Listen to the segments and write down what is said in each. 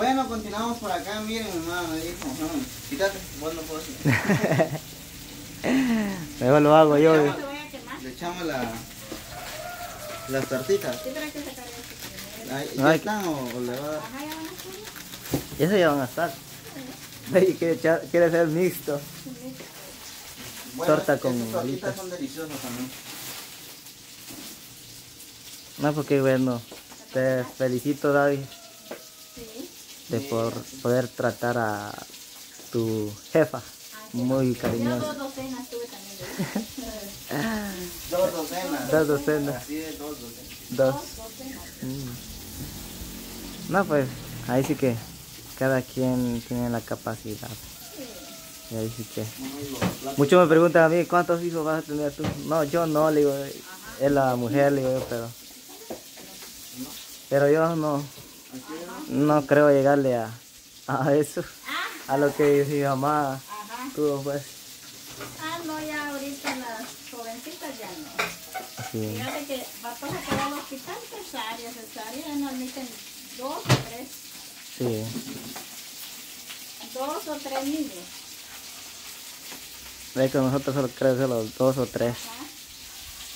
Bueno, continuamos por acá, miren hermano, me dijo, no, quítate, vos no puedo Mejor lo hago yo. No quemar. Le echamos la, las tortitas. Sí, pero hay que sacar No, ¿Ya hay- están o, o le va a dar? Ajá, ya van a hacer. Eso ya van a estar. Ey, Quiere, echar- quiere ser mixto. Torta con bolitas. son deliciosas también. No, porque bueno, te felicito David Sí. De por poder tratar a tu jefa muy Yo cariñosa. dos docenas tuve también Dos docenas. Dos docenas. Así de dos docenas. Dos. Dos docenas. Mm. No, pues ahí sí que cada quien tiene la capacidad. Y ahí sí que. Muchos me preguntan a mí, ¿cuántos hijos vas a tener tú? No, yo no, le digo, es la mujer, le digo yo, pero... Pero yo no, no creo llegarle a, a eso, a lo que mi mamá Ajá. tuvo, pues. Ah, no, ya ahorita las jovencitas ya no. Sí, Fíjate que va a pasar al hospital cesárea, cesárea, no admiten dos o tres, sí. dos o tres niños. Ve que nosotros solo creo los dos o tres, Ajá.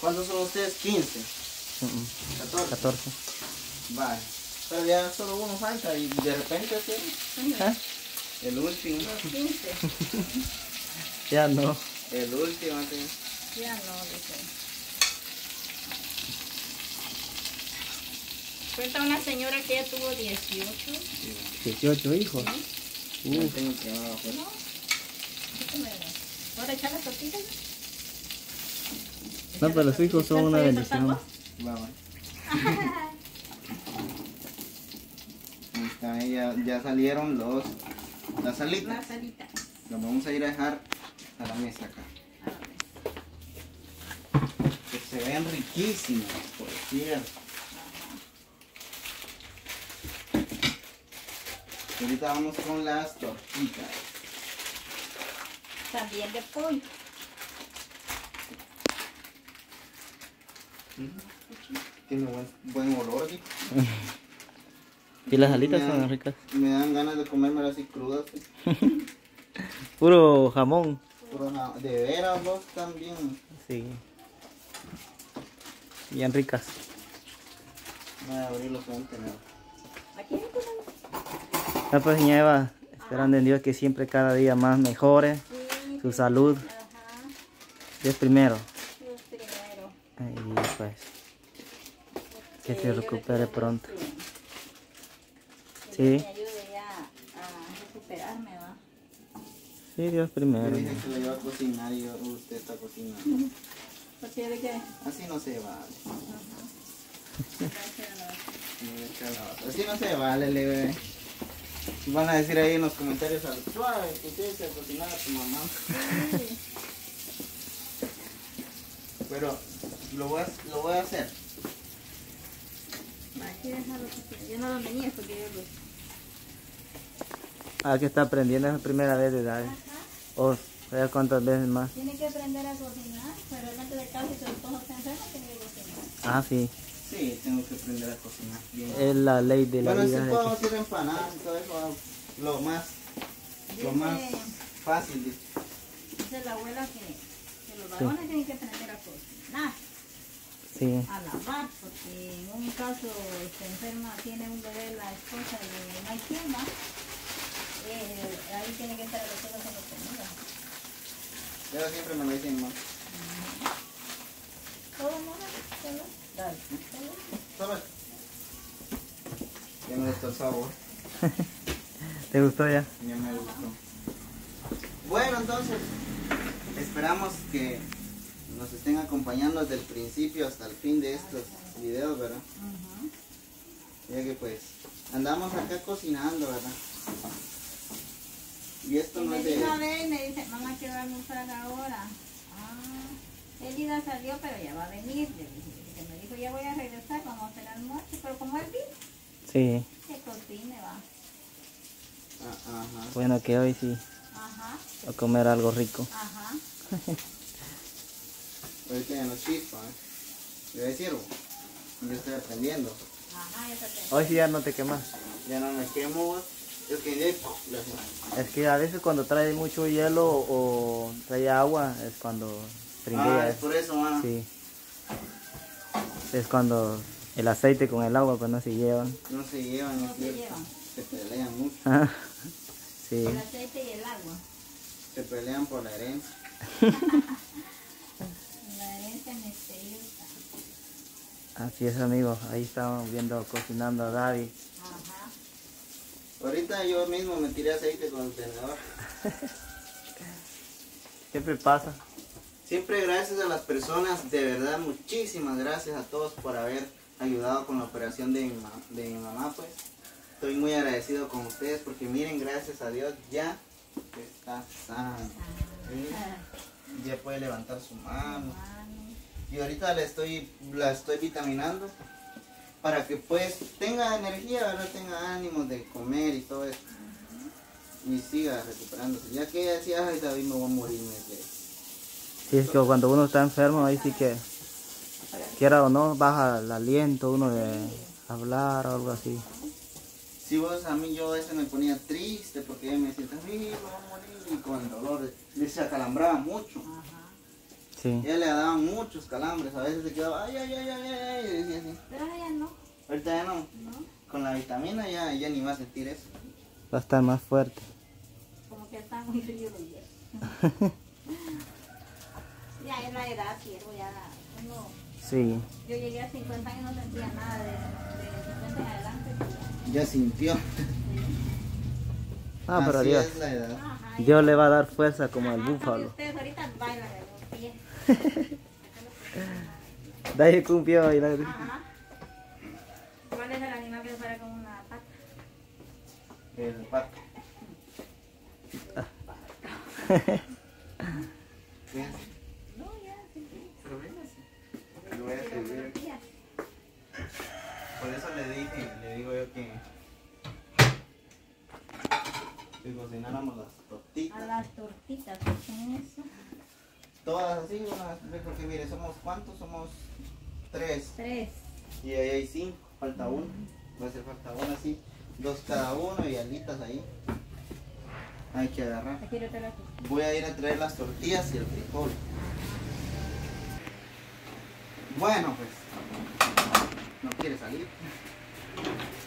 ¿Cuántos son ustedes? 15. mm, mm, 14. 14. Vale. Pero ya solo uno falta y de repente sí. ¿Eh? El último. Los 15, Ya no. El último, sí. ya no, dice. Cuenta una señora que ella tuvo 18. 18 hijos. Tengo que afuera. ¿Puedo echar las tortillas? No, pero los hijos son una bendición. Va, va. Ahí ya, ya salieron los las alitas. Las alitas. Los vamos a ir a dejar a la mesa acá. Que se vean riquísimos, por cierto. Y ahorita vamos con las tortitas. También de pollo. Tiene buen, buen olor, ¿sí? Y las alitas Me son dan- ricas. Me dan ganas de comérmelas así crudas. ¿sí? Puro jamón. Pero na- de veras vos también. Sí. Bien ricas. Voy a abrir los contenedores. Aquí. No, pues, señora Eva, esperando en Dios que siempre cada día más mejore Sí, su salud. Ajá. Dios primero. Dios primero. Y pues, que se recupere pronto. Que- Sí. Me ayude ya a recuperarme, ¿va? Sí, Dios Yo primero. dije que lo iba a cocinar y yo- usted está cocinando. Porque de que. Así no se vale. Gracias a la- No le echa la bata. Así no se vale, le ve. Van a decir ahí en los comentarios al suave que usted se cocinar a tu mamá. Sí. Pero lo voy a, lo voy a hacer. Aquí yo no lo venía porque yo lo. Ah, que está aprendiendo es la primera vez de edad. O sea, cuántas veces más. Tiene que aprender a cocinar, pero realmente de casa y su esposo está enfermo, tiene que cocinar. Ah, sí. Sí, tengo que aprender a cocinar bien. Es la ley de la Bueno, vida. de puedo que- hacer empanadas y todo eso. Lo más, lo más fácil. dice. Dice la abuela que, que los varones tienen que aprender a cocinar, Sí. a lavar, porque en un caso se enferma, tiene un bebé la esposa y no hay quien va. Eh, ahí tiene que estar los hijos en la comida. Pero siempre me lo dicen más. ¿Todo mundo? ¿Solo? Dale. ¿Solo? Ya me gustó el sabor. ¿Te gustó ya? Ya me gustó. Bueno, entonces, esperamos que nos estén acompañando desde el principio hasta el fin de estos videos, ¿verdad? Ujú. Ya que pues andamos acá cocinando, ¿verdad? Y esto Y no me es vino a de... ver y me dice, mamá, quiero almorzar ahora. Ah, Elida salió, pero ya va a venir. Le dije, me dijo, ya voy a regresar, vamos a hacer almuerzo. Pero como él vino, Sí. que cocine, va. Ah, ajá. Bueno, que hoy sí. Ajá, A comer algo rico. ajá. Ahorita ya no chispa, ¿eh? Yo decir, yo estoy aprendiendo. Ajá, ya te Hoy sí ya no te quemas. Ya no me quemo. Es que a veces cuando trae mucho hielo o trae agua es cuando Ah, es por eso, mano. Sí. Es cuando el aceite con el agua pues no se llevan. No se llevan, No es se llevan. Se pelean mucho. sí. El aceite y el agua. Se pelean por la herencia. La herencia misteriosa. Así es amigos. Ahí estamos viendo cocinando a David. Ajá. Ahorita yo mismo me tiré aceite con el tenedor. Siempre pasa. Siempre gracias a las personas, de verdad, muchísimas gracias a todos por haber ayudado con la operación de mi, de mi mamá, pues. Estoy muy agradecido con ustedes porque miren, gracias a Dios ya está sana. ¿sí? Ya puede levantar su mano. Y ahorita le estoy, la estoy vitaminando para que pues tenga energía, ¿verdad? tenga ánimos de comer y todo eso. Y siga recuperándose. Ya que ella decía, ay David, me voy a morir, me decía. Sí, es que cuando uno está enfermo ahí sí que, quiera o no, baja el aliento uno de hablar o algo así. Si vos a mí yo a veces me ponía triste porque ella me decía, David, me voy a morir. Y con el dolor, le se acalambraba mucho. Ajá. Sí. Ella le daban muchos calambres, a veces se quedaba, ay, ay, ay, ay, ay, ay", y decía así. Pero ya no, Ahorita ya no, ¿no? con la vitamina ya, ya ni va a sentir eso. Va a estar más fuerte. Como que está muy frío de hielo. ya es la edad, quiero ya. Uno, Sí. yo llegué a 50 años y no sentía nada de, de 50 en adelante. ya. Ya sintió. Ah, pero Así Dios. es la edad. Ajá, Dios le va a dar fuerza como como búfalo. Ustedes ahorita bailan ahí cumplió y la... Ajá. ¿Cuál es el animal que fuera como una pata? El pato. Fíjense. No, ya, sí, sí. Pero véngase. Lo voy a servir. Por eso le dije, le digo yo que, que cocináramos las A tortitas. las tortitas, ¿qué son eso? Todas así, unas, porque mire, somos cuántos, somos tres. Tres. Y ahí hay cinco, falta uno. Va a hacer falta uno así, dos cada uno y alitas ahí. Hay que agarrar. Voy a ir a traer las tortillas y el frijol. Bueno, pues. No quiere salir.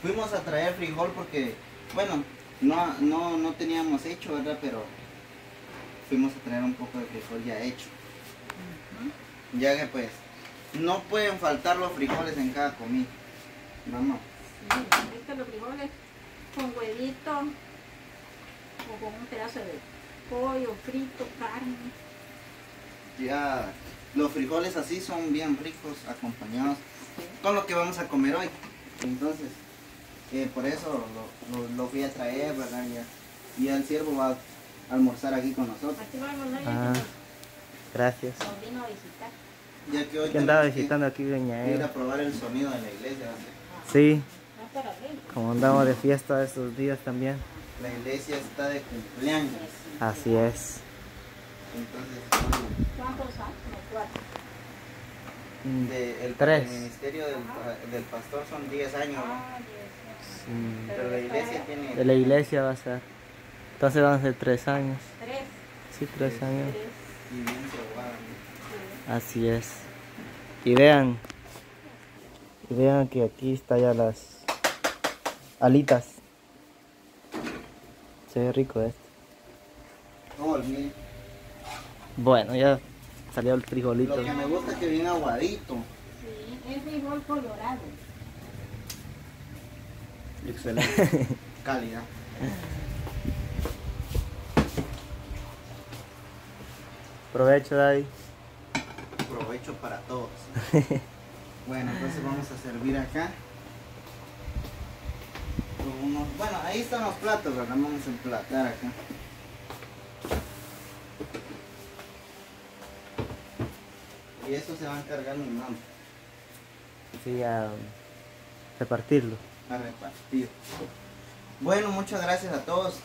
Fuimos a traer frijol porque, bueno, no, no, no teníamos hecho, ¿verdad? Pero fuimos a traer un poco de frijol ya hecho. Ya que pues, no pueden faltar los frijoles en cada comida. No. Sí, estos los frijoles con huevito o con un pedazo de pollo frito, carne. Ya los frijoles así son bien ricos acompañados con lo que vamos a comer hoy. Entonces, eh, por eso lo, lo- lo fui a traer, ¿verdad? Ya, y el siervo va almorzar aquí con nosotros. Aquí vamos a Ah, gracias. nos vino a visitar. Ya que hoy ¿Quién andaba que visitando aquí Doña ir a probar el sonido de la iglesia. Sí, No para abrir. como andamos de fiesta estos días también. La iglesia está de cumpleaños. Así es. Entonces, ¿Cuántos son? Como cuatro. Mm, de- el, Tres. el ministerio del, pa- del pastor son 10 años, ¿no? Ah, Dios sí. pero la iglesia De tiene... la iglesia va a ser. Entonces van a ser tres años. Tres. Sí, tres años. Tres. y bien sobada, ¿no? Sí. Así es. Y vean. Y vean que aquí está ya las alitas. Se ve rico esto. Bueno, ya salió el frijolito. Lo que me gusta es que bien aguadito. Sí, es frijol colorado. Excelente. Calidad. Provecho, David. Provecho para todos. Bueno, entonces vamos a servir acá. Unos- bueno, ahí están los platos, ¿verdad? Vamos a emplatar acá. Y eso se va a encargar mi mamá Sí, a repartirlo. a repartir. Bueno, muchas gracias a todos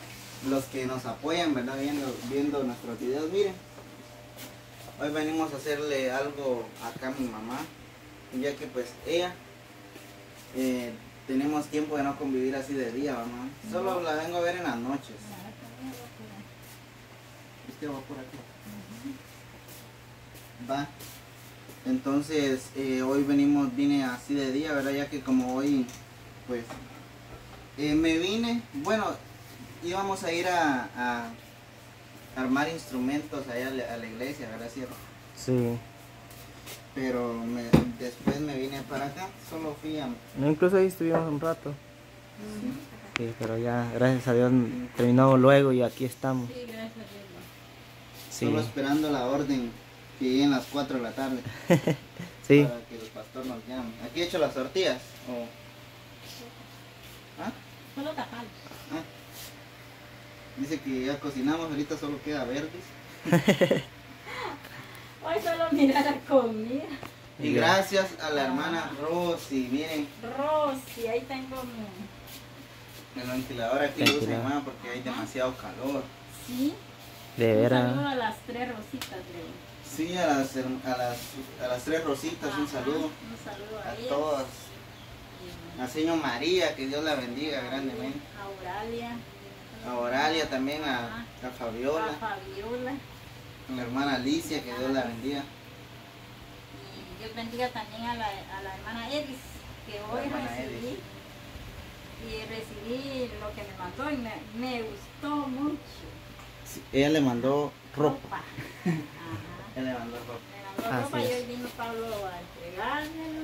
los que nos apoyan, ¿verdad? Viendo, viendo nuestros videos. Miren, hoy venimos a hacerle algo acá a mi mamá, ya que pues ella eh, tenemos tiempo de no convivir así de día, mamá. Solo la vengo a ver en las noches. Este va por aquí. Va. Entonces, eh, hoy venimos, vine así de día, ¿verdad? Ya que como hoy, pues, eh, me vine, bueno, íbamos a ir a, a armar instrumentos allá a la, a la iglesia, ¿verdad? ¿Cierto? Sí. Pero me- después me vine para acá, solo fui a... No, incluso ahí estuvimos un rato. Sí, pero ya, gracias a Dios, terminó luego y aquí estamos. Sí, gracias a Dios. Sí, Solo esperando la orden que lleguen las 4 de la tarde sí. para que el pastor nos llame. Aquí he hecho las tortillas. o- ¿Ah? Solo tapar. Ah. Dice que ya cocinamos, ahorita solo queda verdes. Hoy solo mirar la comida. Y gracias a la hermana Rosy, miren, Rosy, ahí tengo mi... el ventilador aquí lo usa mamá porque hay demasiado calor. Sí. De Un saludo veras. a las tres rositas de... Sí, a las, a las, a las tres rositas un saludo. Un saludo a, A ellas. todas. A señor María, que Dios la bendiga grandemente. A Auralia. A Oralia también, a, a A Fabiola, Fabiola. a la hermana Alicia, que Dios la bendiga. Y Dios bendiga también a la, a la hermana Edis, que hoy recibí. Edis. Y recibí lo que me mandó y me, me gustó mucho. Sí, ella le mandó ropa. Ajá. Ella le mandó ropa. Me mandó Así ropa y hoy vino Pablo a entregármelo.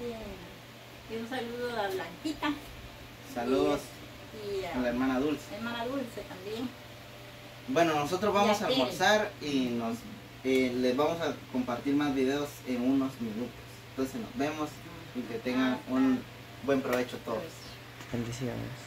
Y, y un saludo a Blanquita Saludos y a la hermana Dulce. la hermana Dulce también. Bueno, nosotros vamos Y a almorzar y nos eh, les vamos a compartir más videos en unos minutos. Entonces nos vemos y que tengan un buen provecho todos. Bendiciones.